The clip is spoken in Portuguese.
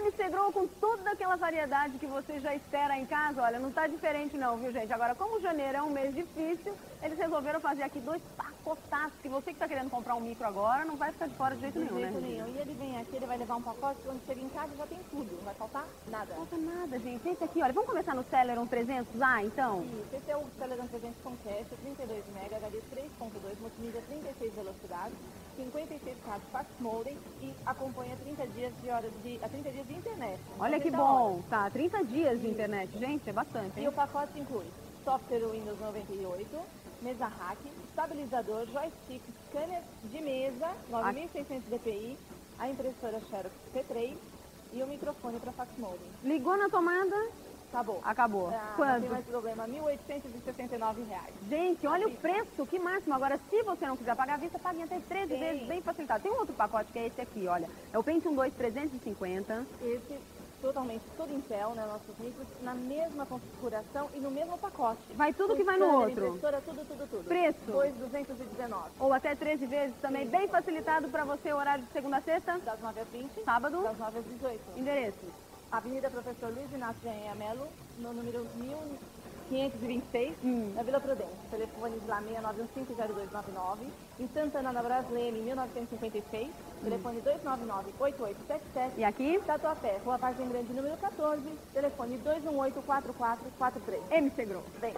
MC Grow com toda aquela variedade que você já espera em casa, olha, não tá diferente não, viu gente? Agora, como janeiro é um mês difícil, eles resolveram fazer aqui dois pacotaços, que você que está querendo comprar um micro agora, não vai ficar de fora de jeito de nenhum, jeito né? nenhum. E ele vem aqui, ele vai levar um pacote, quando chega em casa já tem tudo, não vai faltar nada. Não falta nada, gente. Esse aqui, olha, vamos começar no Celeron 300A, então? Isso, esse é o Celeron 300 com cache, 32 MB, HD 3.2, multimídia 36 velocidades, 56 cards fax modem e acompanha 30 dias de horas de, a 30 dias de internet. Olha que 30 bom, horas. tá, 30 dias de internet, gente, é bastante, E hein? o pacote inclui software Windows 98, mesa hack, estabilizador, joystick, scanner de mesa, 9600 dpi, a impressora Xerox P3 e o microfone para fax modem. Ligou na tomada, Acabou. acabou. Ah, Não Quanto? tem mais problema, 1.869 reais. Gente, olha o preço, que máximo. Agora, se você não quiser pagar à vista, pague até 13 Sim. vezes, bem facilitado. Tem um outro pacote que é esse aqui, olha. É o Pentium 2 350. Esse totalmente tudo Intel, né, nossos micros, na mesma configuração e no mesmo pacote. Vai tudo Com que vai no outro. impressora, tudo, tudo, tudo. Preço? 2.219. Ou até 13 vezes também, bem facilitado para você, horário de segunda a sexta, Das 9 às 20, sábado, das 9 às 18. endereço. Avenida Professor Luiz Inácio de Melo, no número 1526, Hum. na Vila Prudente. Telefone de lá 69150299. Em Santana da Brasleme, 1956. Telefone 299-8877. E aqui, Tatuapé, Rua Vargem Grande, número 14. Telefone 218-4443. MC Grow. Bem,